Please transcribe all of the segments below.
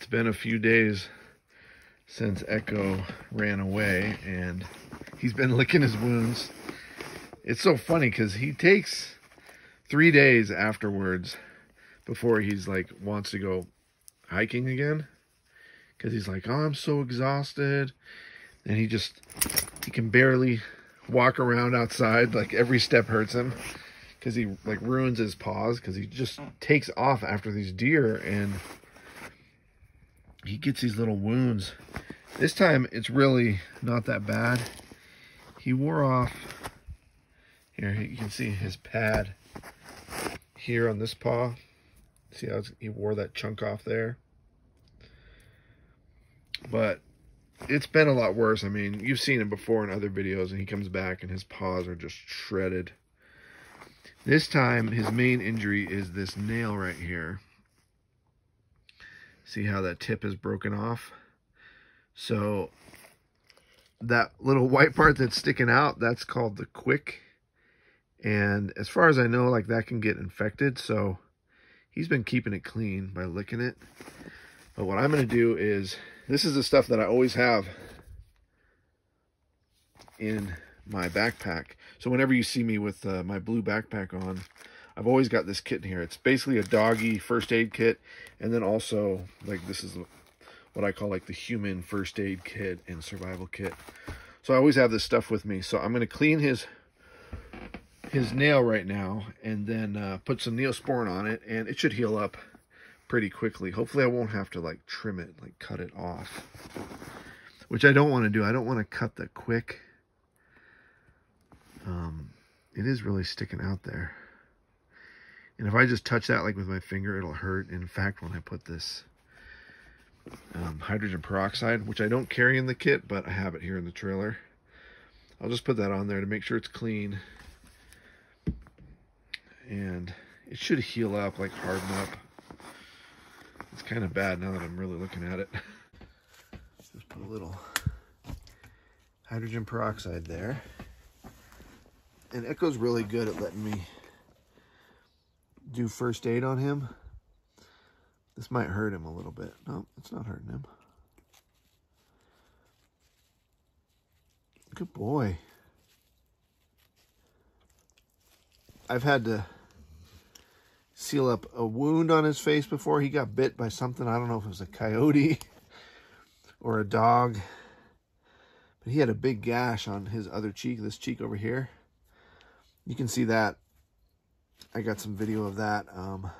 it's been a few days since Echo ran away and he's been licking his wounds. It's so funny because he takes three days afterwards before he's like wants to go hiking again because he's like, oh, I'm so exhausted. And he just, he can barely walk around outside. Like every step hurts him because he like ruins his paws because he just takes off after these deer and he gets these little wounds. This time it's really not that bad. He wore off, here you can see his pad here on this paw. See how he wore that chunk off there? But it's been a lot worse. I mean, you've seen him before in other videos and he comes back and his paws are just shredded. This time, his main injury is this nail right here. See how that tip is broken off? So that little white part that's sticking out, that's called the quick. And as far as I know, like that can get infected. So he's been keeping it clean by licking it. But what I'm going to do is, this is the stuff that I always have in my backpack. So whenever you see me with uh, my blue backpack on, I've always got this kit in here. It's basically a doggy first aid kit. And then also, like, this is what I call, like, the human first aid kit and survival kit. So I always have this stuff with me. So I'm going to clean his his nail right now and then uh, put some Neosporin on it. And it should heal up pretty quickly. Hopefully I won't have to, like, trim it, like, cut it off. Which I don't want to do. I don't want to cut the quick. Um, it is really sticking out there. And if I just touch that like with my finger, it'll hurt. In fact, when I put this um, hydrogen peroxide, which I don't carry in the kit, but I have it here in the trailer. I'll just put that on there to make sure it's clean. And it should heal up, like harden up. It's kind of bad now that I'm really looking at it. Just put a little hydrogen peroxide there. And Echo's really good at letting me do first aid on him. This might hurt him a little bit. No, it's not hurting him. Good boy. I've had to seal up a wound on his face before. He got bit by something. I don't know if it was a coyote or a dog. But he had a big gash on his other cheek, this cheek over here. You can see that I got some video of that. Um,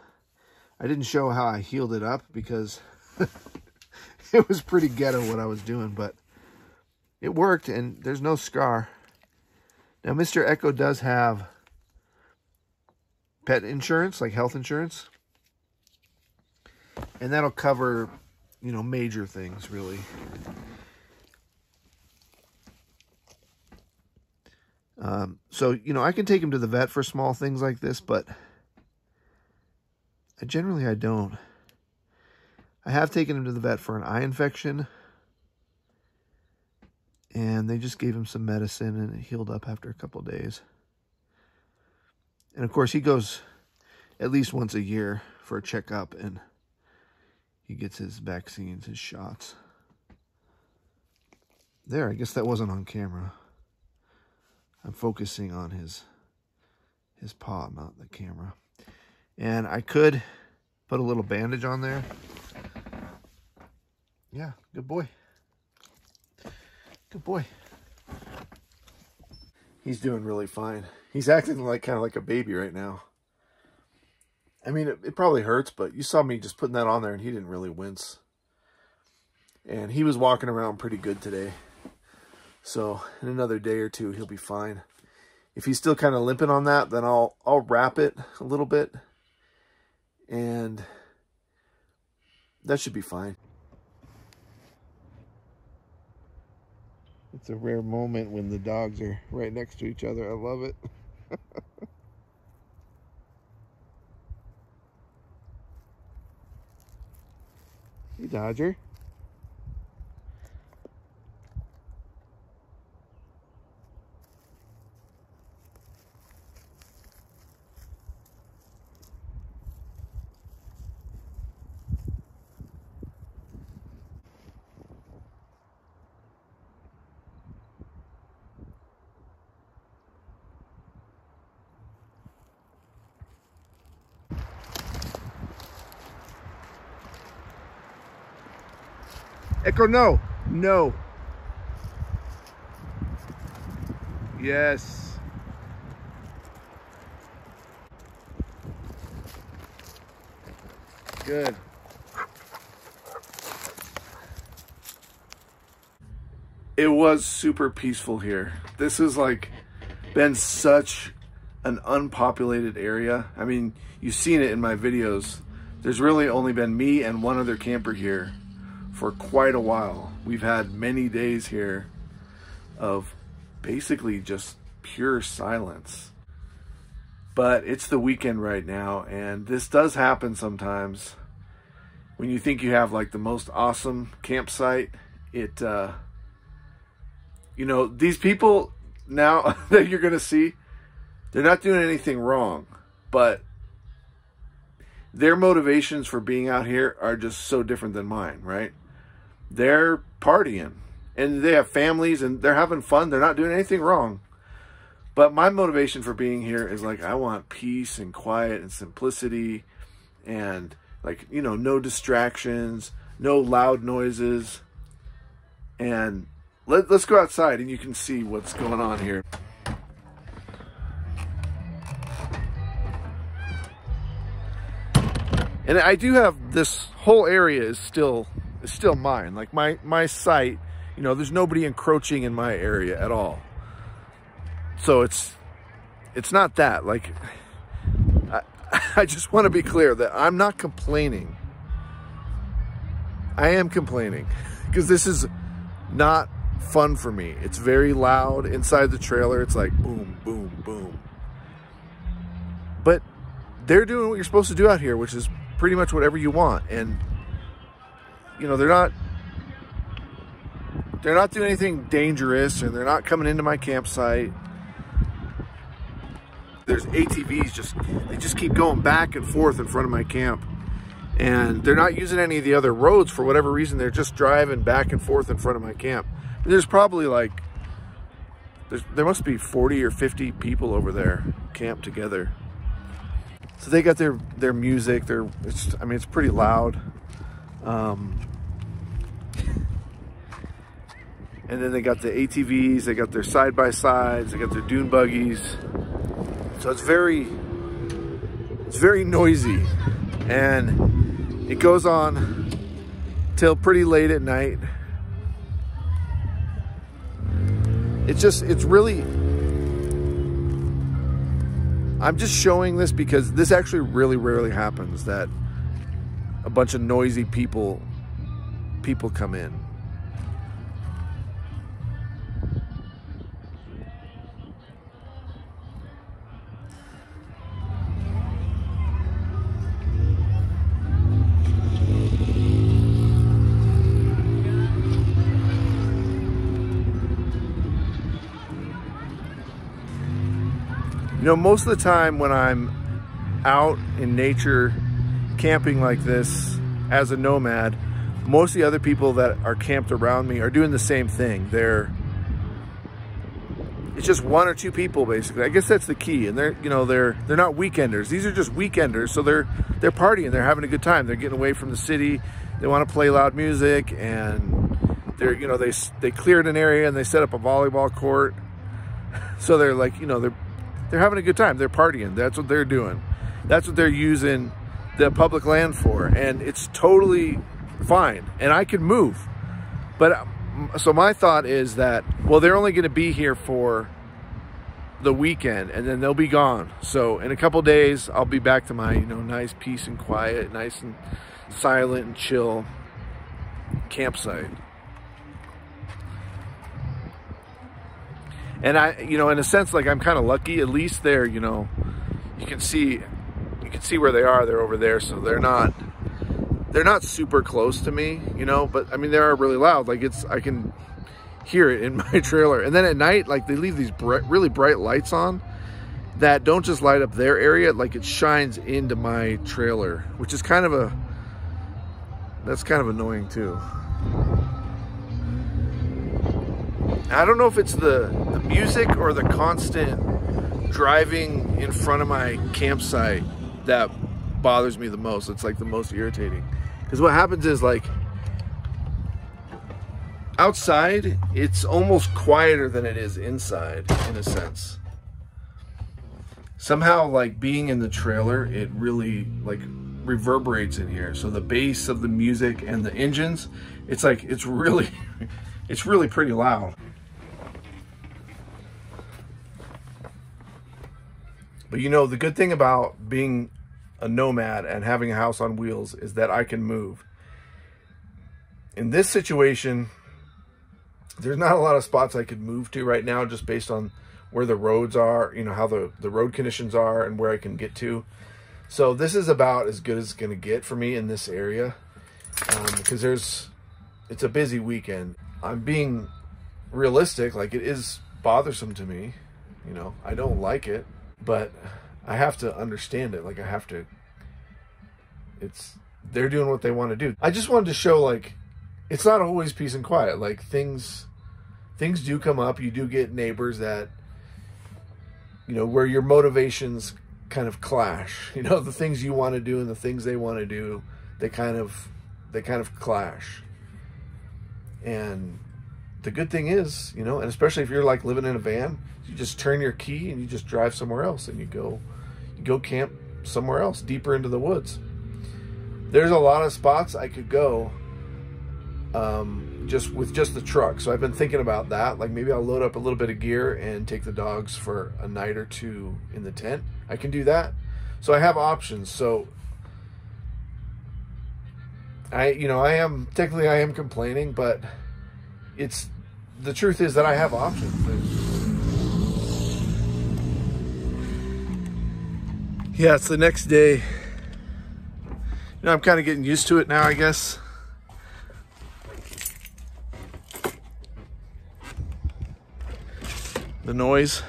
I didn't show how I healed it up because it was pretty ghetto what I was doing, but it worked and there's no scar. Now, Mr. Echo does have pet insurance, like health insurance. And that'll cover, you know, major things, really. Um, so, you know, I can take him to the vet for small things like this, but I, generally I don't. I have taken him to the vet for an eye infection. And they just gave him some medicine and it healed up after a couple days. And of course, he goes at least once a year for a checkup and he gets his vaccines, his shots. There, I guess that wasn't on camera. I'm focusing on his his paw, not the camera. And I could put a little bandage on there. Yeah, good boy. Good boy. He's doing really fine. He's acting like kind of like a baby right now. I mean, it, it probably hurts, but you saw me just putting that on there and he didn't really wince. And he was walking around pretty good today. So in another day or two, he'll be fine. If he's still kind of limping on that, then I'll I'll wrap it a little bit, and that should be fine. It's a rare moment when the dogs are right next to each other. I love it. hey, Dodger. Echo, no. No. Yes. Good. It was super peaceful here. This has like been such an unpopulated area. I mean, you've seen it in my videos. There's really only been me and one other camper here for quite a while. We've had many days here of basically just pure silence. But it's the weekend right now, and this does happen sometimes. When you think you have like the most awesome campsite, it, uh, you know, these people now that you're going to see, they're not doing anything wrong, but their motivations for being out here are just so different than mine, right? They're partying and they have families and they're having fun. They're not doing anything wrong. But my motivation for being here is like I want peace and quiet and simplicity and like, you know, no distractions, no loud noises. And let, let's go outside and you can see what's going on here. And I do have this whole area is still is still mine. Like my my site, you know, there's nobody encroaching in my area at all. So it's it's not that. Like I, I just want to be clear that I'm not complaining. I am complaining because this is not fun for me. It's very loud inside the trailer. It's like boom, boom, boom. But they're doing what you're supposed to do out here, which is pretty much whatever you want. And, you know, they're not, they're not doing anything dangerous and they're not coming into my campsite. There's ATVs just, they just keep going back and forth in front of my camp. And they're not using any of the other roads for whatever reason. They're just driving back and forth in front of my camp. There's probably like, there must be 40 or 50 people over there camped together. So they got their their music. Their it's I mean it's pretty loud. Um, and then they got the ATVs. They got their side by sides. They got their dune buggies. So it's very it's very noisy, and it goes on till pretty late at night. It's just it's really I'm just showing this because this actually really rarely happens that a bunch of noisy people people come in. You know, most of the time when I'm out in nature camping like this as a nomad, most of the other people that are camped around me are doing the same thing. They're it's just one or two people basically. I guess that's the key. And they're, you know, they're they're not weekenders. These are just weekenders. So they're they're partying. They're having a good time. They're getting away from the city. They want to play loud music and they're, you know, they they cleared an area and they set up a volleyball court. So they're like, you know, they're they're having a good time. They're partying. That's what they're doing. That's what they're using the public land for. And it's totally fine. And I can move. But um, so my thought is that, well, they're only going to be here for the weekend and then they'll be gone. So in a couple days, I'll be back to my, you know, nice peace and quiet, nice and silent and chill campsite. And I, you know, in a sense, like I'm kind of lucky. At least they're, you know, you can see, you can see where they are. They're over there, so they're not, they're not super close to me, you know. But I mean, they are really loud. Like it's, I can hear it in my trailer. And then at night, like they leave these bright, really bright lights on that don't just light up their area, like it shines into my trailer, which is kind of a, that's kind of annoying too. I don't know if it's the music or the constant driving in front of my campsite that bothers me the most. It's like the most irritating. Because what happens is like, outside, it's almost quieter than it is inside, in a sense. Somehow, like being in the trailer, it really like reverberates in here. So the bass of the music and the engines, it's like it's really, it's really pretty loud. But you know, the good thing about being a nomad and having a house on wheels is that I can move. In this situation, there's not a lot of spots I could move to right now just based on where the roads are, you know, how the, the road conditions are and where I can get to. So this is about as good as it's going to get for me in this area um, because there's, it's a busy weekend. I'm being realistic, like it is bothersome to me, you know, I don't like it but I have to understand it. Like I have to. It's they're doing what they want to do. I just wanted to show like it's not always peace and quiet. Like things things do come up. You do get neighbors that you know where your motivations kind of clash. You know the things you want to do and the things they want to do. They kind of they kind of clash. And the good thing is, you know, and especially if you're like living in a van, you just turn your key and you just drive somewhere else and you go you go camp somewhere else deeper into the woods. There's a lot of spots i could go um, just with just the truck. So i've been thinking about that. Like maybe i'll load up a little bit of gear and take the dogs for a night or two in the tent. I can do that. So i have options. So i you know i am technically i am complaining but it's the truth is that i have options yeah, it's the next day. You know, I'm kind of getting used to it now, I guess. The noise.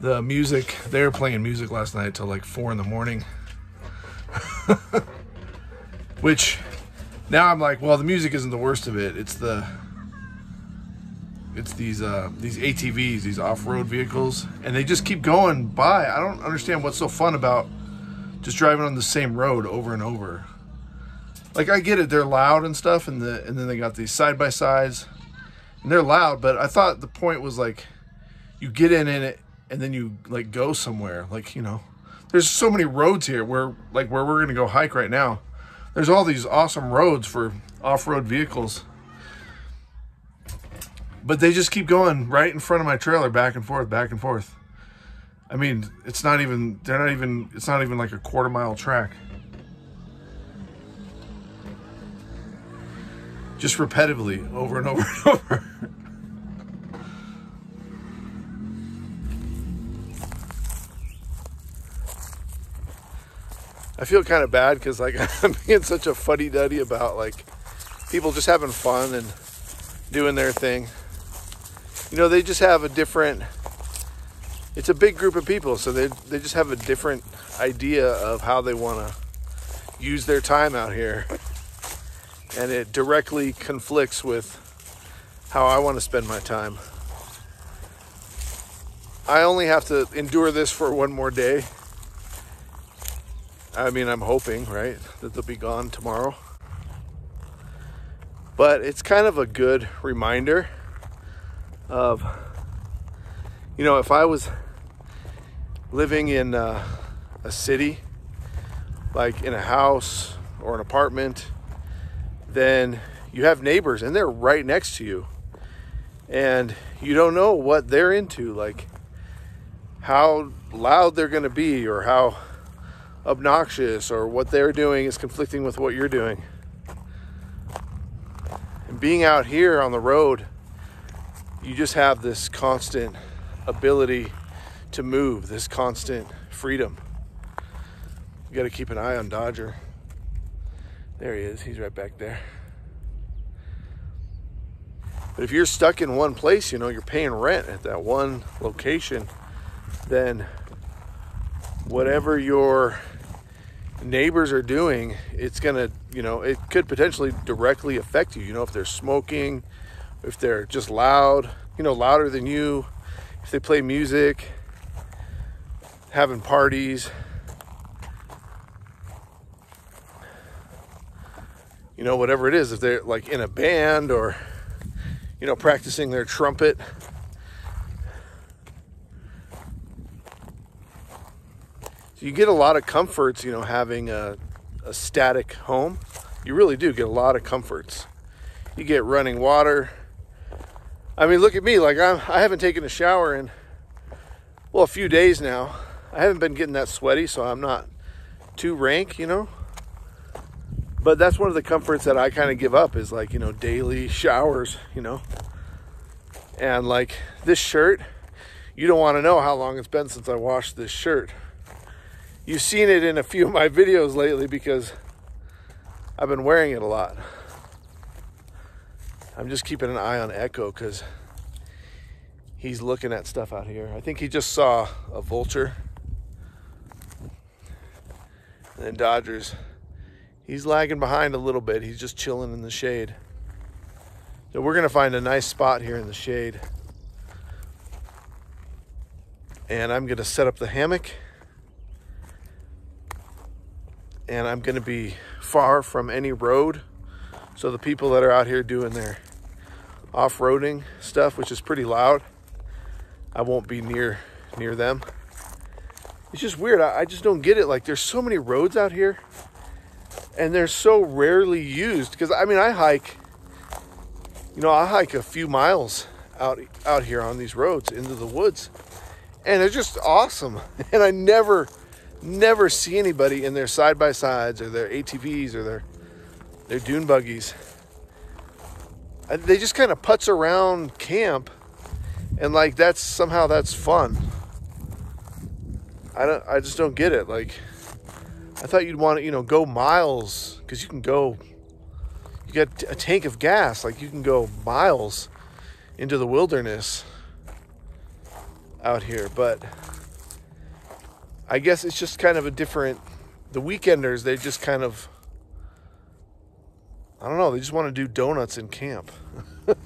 The music. They were playing music last night till like four in the morning. Which now I'm like, well, the music isn't the worst of it. It's the it's these uh, these ATVs, these off-road vehicles, and they just keep going by. I don't understand what's so fun about just driving on the same road over and over. Like I get it, they're loud and stuff, and the and then they got these side by sides, and they're loud. But I thought the point was like, you get in in it, and then you like go somewhere. Like you know, there's so many roads here where like where we're gonna go hike right now. There's all these awesome roads for off-road vehicles. But they just keep going right in front of my trailer back and forth back and forth. I mean it's not even they're not even it's not even like a quarter mile track. Just repetitively over and over and over I feel kind of bad because like I'm being such a fuddy duddy about like people just having fun and doing their thing you know, they just have a different, it's a big group of people, so they, they just have a different idea of how they want to use their time out here. And it directly conflicts with how I want to spend my time. I only have to endure this for one more day. I mean, I'm hoping, right, that they'll be gone tomorrow. But it's kind of a good reminder of, you know, if I was living in uh, a city, like in a house or an apartment, then you have neighbors and they're right next to you. And you don't know what they're into, like how loud they're going to be or how obnoxious or what they're doing is conflicting with what you're doing. And being out here on the road, you just have this constant ability to move, this constant freedom. You got to keep an eye on Dodger. There he is. He's right back there. But if you're stuck in one place, you know, you're paying rent at that one location, then whatever your neighbors are doing, it's to, you know, it could potentially directly affect you. You know, if they're smoking, if they're just loud, you know, louder than you, if they play music, having parties. You know, whatever it is, if they're like in a band or, you know, practicing their trumpet. So you get a lot of comforts, you know, having a, a static home. You really do get a lot of comforts. You get running water. I mean, look at me. Like I'm, I haven't taken a shower in well a few days now. I haven't been getting that sweaty, so I'm not too rank, you know. But that's one of the comforts that I kind of give up is like, you know, daily showers, you know. And like this shirt, you don't want to know how long it's been since I washed this shirt. You've seen it in a few of my videos lately because I've been wearing it a lot. I'm just keeping an eye on Echo because he's looking at stuff out here. I think he just saw a vulture. And then Dodgers, he's lagging behind a little bit. He's just chilling in the shade. So we're gonna find a nice spot here in the shade. And I'm gonna set up the hammock. And I'm gonna be far from any road. So the people that are out here doing their off-roading stuff, which is pretty loud, I won't be near near them. It's just weird. I, I just don't get it. Like there's so many roads out here and they're so rarely used. Because I mean I hike, you know, I hike a few miles out out here on these roads into the woods. And they're just awesome. And I never never see anybody in their side by sides or their ATVs or their their dune buggies. They just kind of putz around camp, and like that's somehow that's fun. I don't. I just don't get it. Like, I thought you'd want to, you know, go miles because you can go. You get a tank of gas. Like you can go miles into the wilderness out here, but I guess it's just kind of a different. The weekenders, they just kind of. I don't know. They just want to do donuts in camp.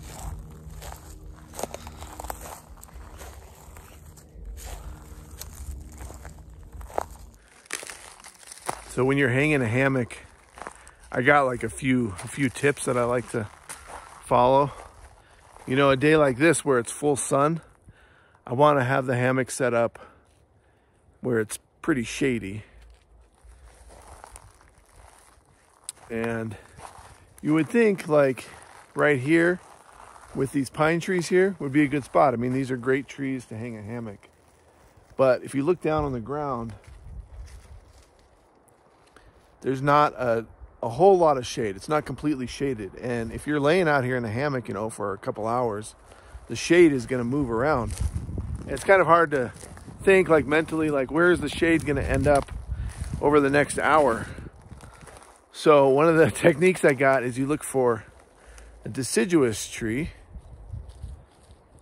so when you're hanging a hammock, I got like a few a few tips that I like to follow. You know, a day like this where it's full sun, I want to have the hammock set up where it's pretty shady. And you would think like right here with these pine trees here would be a good spot. I mean, these are great trees to hang a hammock. But if you look down on the ground, there's not a, a whole lot of shade. It's not completely shaded. And if you're laying out here in the hammock, you know, for a couple hours, the shade is going to move around. And it's kind of hard to think like mentally, like where is the shade going to end up over the next hour? So one of the techniques I got is you look for a deciduous tree.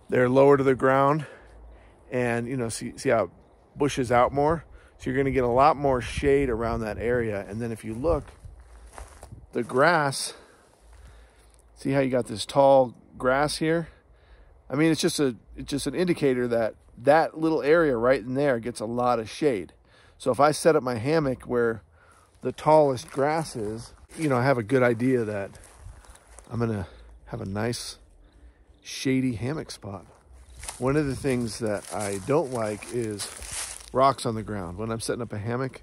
They're lower to the ground and you know, see, see how it bushes out more. So you're gonna get a lot more shade around that area. And then if you look, the grass, see how you got this tall grass here? I mean, it's just a, it's just an indicator that that little area right in there gets a lot of shade. So if I set up my hammock where the tallest grass is, you know, I have a good idea that I'm gonna have a nice shady hammock spot. One of the things that I don't like is rocks on the ground when I'm setting up a hammock.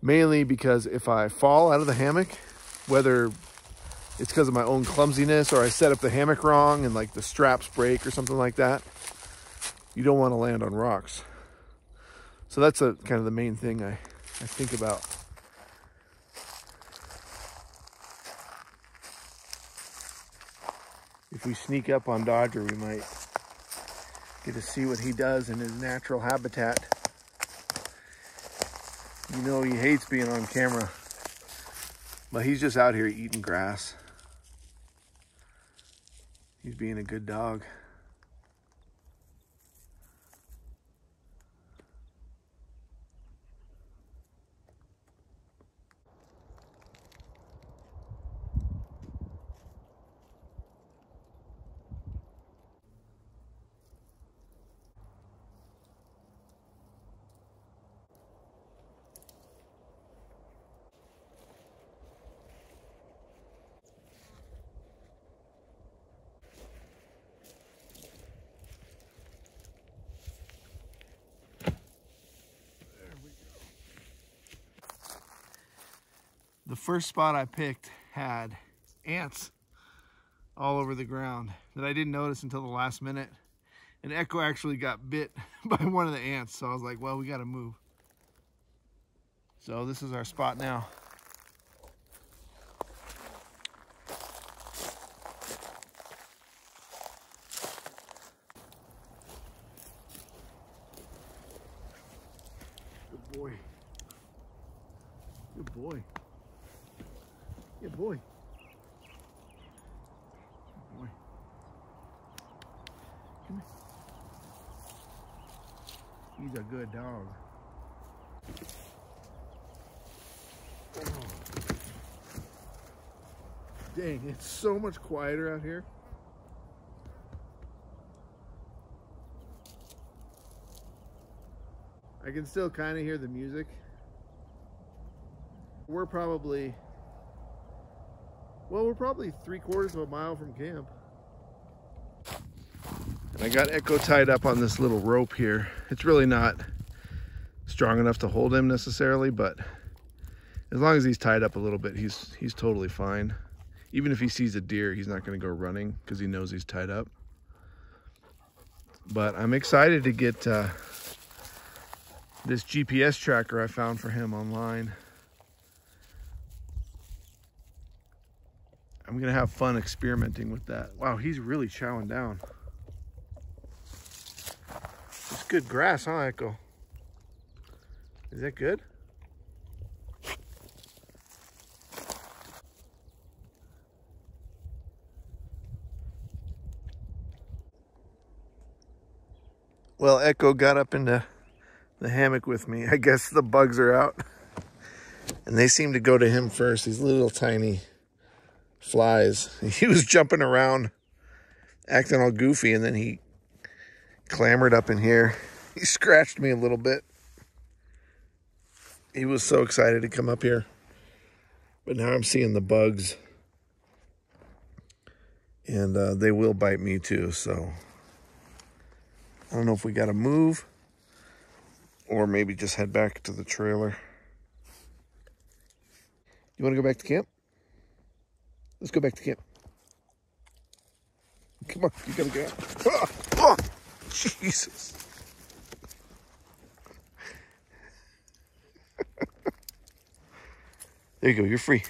Mainly because if I fall out of the hammock, whether it's because of my own clumsiness or I set up the hammock wrong and like the straps break or something like that, you don't want to land on rocks. So that's a kind of the main thing I, I think about. If we sneak up on Dodger, we might get to see what he does in his natural habitat. You know he hates being on camera, but he's just out here eating grass. He's being a good dog. The first spot I picked had ants all over the ground that I didn't notice until the last minute. And Echo actually got bit by one of the ants. So I was like, well, we got to move. So this is our spot now. Good boy. Good boy. Good boy. Good boy. Come here. He's a good dog. Dang, it's so much quieter out here. I can still kind of hear the music. We're probably, well, we're probably three quarters of a mile from camp. I got Echo tied up on this little rope here. It's really not strong enough to hold him necessarily, but as long as he's tied up a little bit, he's he's totally fine. Even if he sees a deer, he's not going to go running because he knows he's tied up. But I'm excited to get uh, this GPS tracker I found for him online. I'm gonna have fun experimenting with that. Wow, he's really chowing down. Good grass, huh, Echo? Is that good? Well, Echo got up into the hammock with me. I guess the bugs are out. And they seem to go to him first. These little tiny flies. He was jumping around, acting all goofy, and then he clambered up in here. He scratched me a little bit. He was so excited to come up here. But now I'm seeing the bugs. And uh, they will bite me too, so... I don't know if we got to move or maybe just head back to the trailer. You want to go back to camp? Let's go back to camp. Come on, you gotta go. Oh, oh, Jesus. there you go, you're free.